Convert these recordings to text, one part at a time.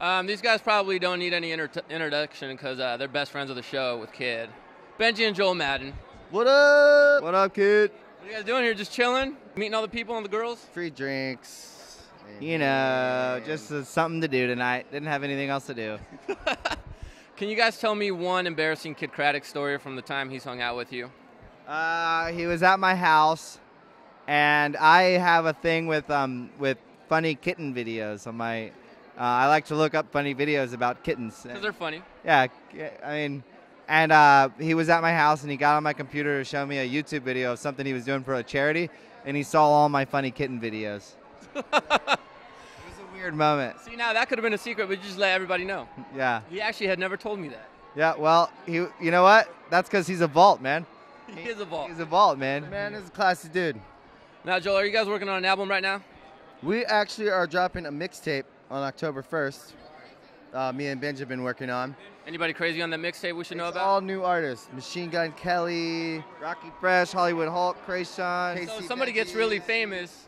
Um, these guys probably don't need any inter- introduction because uh, they're best friends of the show with Kidd. Benji and Joel Madden. What up? What up, kid? What are you guys doing here? Just chilling? Meeting all the people and the girls? Free drinks. You know, just uh, something to do tonight. Didn't have anything else to do. Can you guys tell me one embarrassing Kidd Kraddick story from the time he's hung out with you? Uh, he was at my house, and I have a thing with um with funny kitten videos on my. Uh, I like to look up funny videos about kittens. Because they're funny. Yeah, I mean, and uh, he was at my house and he got on my computer to show me a YouTube video of something he was doing for a charity, and he saw all my funny kitten videos. it was a weird moment. See, now that could have been a secret, but you just let everybody know. Yeah, He actually had never told me that. yeah. Well, he, you know what? That's because he's a vault, man. He is a vault. He's a vault, man. Man, this is a classy dude. Now, Joel, are you guys working on an album right now? We actually are dropping a mixtape on October 1st. Uh, me and Benji have been working on. Anybody crazy on that mixtape we should know about? all new artists. Machine Gun Kelly. Rockie Fresh, Hollywood Holt, Kreayshawn, so if somebody gets really famous,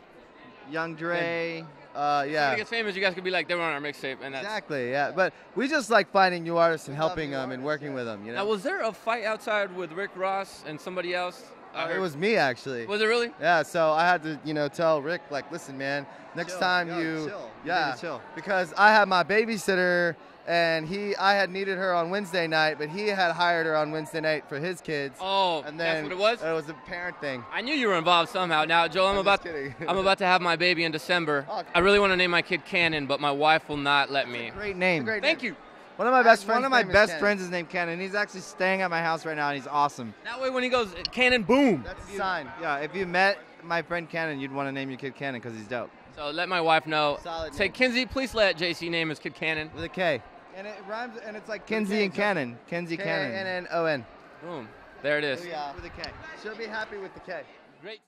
Young Dre. Uh, somebody yeah. gets famous, you guys could be like, they were on our mixtape, and that's. Exactly, yeah. But we just like finding new artists and helping new them and working yeah. with them, you Now, know? was there a fight outside with Rick Ross and somebody else? Uh, it was me, actually. Was it really? Yeah, so I had to, you know, tell Rick, like, listen, man, next Chill. time Yo, you, chill. Yeah, to chill. because I had my babysitter, and he, I had needed her on Wednesday night, but he had hired her on Wednesday night for his kids, Oh, and that's then what it was. It was a parent thing. I knew you were involved somehow. Now, Joel, I'm, I'm about kidding. I'm about to have my baby in December. Oh, I really want to name my kid Cannon, but my wife will not let me. Great name. Great Thank name. you. One of my best friends. One of my is best Ken. friends is named Cannon. and he's actually staying at my house right now, and he's awesome. That way, when he goes Cannon, boom. That's a sign. Yeah, if you met my friend Cannon, you'd want to name your kid Cannon because he's dope. So let my wife know. Solid Say, name. Kinsey, please let J-Si name his kid Cannon. With a K. And it rhymes, and it's like Kinsey K, and Cannon. Kinsey K Cannon. N N O N. Boom. There it is. Yeah. With a K. She'll be happy with the K. Great.